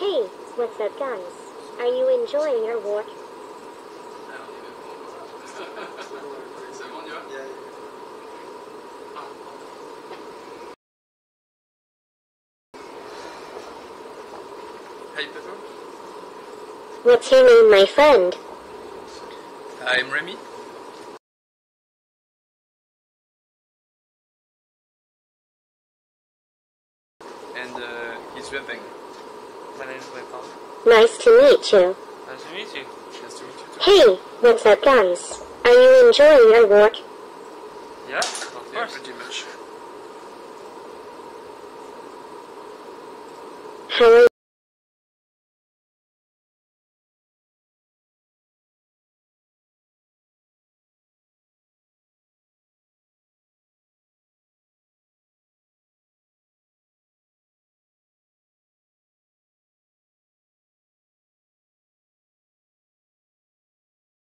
Hey, what's up guys? Are you enjoying your work? C'est bon, on y va Hey What's your name, my friend? I'm Remy. And uh, he's Weipeng. My name is Weipeng. Nice to meet you. Nice to meet you. Nice to meet you too. Hey, what's up guys? Are you enjoying your work? Yeah, of Yeah, course. pretty much. How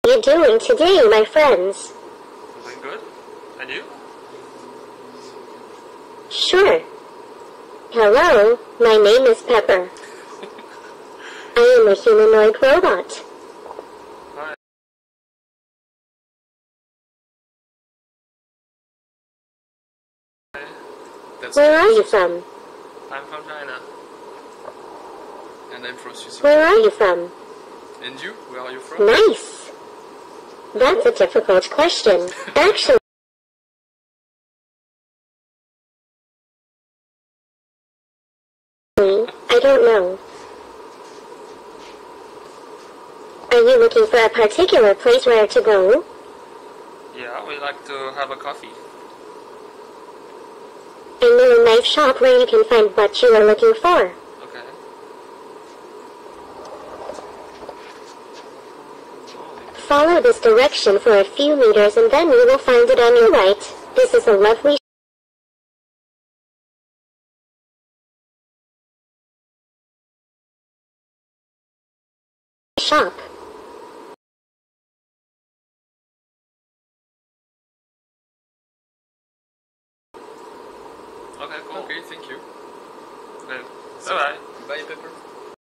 you doing today, my friends? Doing good. And you? Sure. Hello, my name is Pepper. I am a humanoid robot. Hi. That's Where are you from? I'm from China. And I'm from Switzerland. Where are you from? And you? Where are you from? Nice. That's a difficult question. Actually, I don't know. Are you looking for a particular place where to go? Yeah, we like to have a coffee. I know a nice shop where you can find what you are looking for. Okay. Follow this direction for a few meters and then you will find it on your right. This is a lovely shop. Okay, cool. Okay, thank you. Bye bye. Bye Pepper.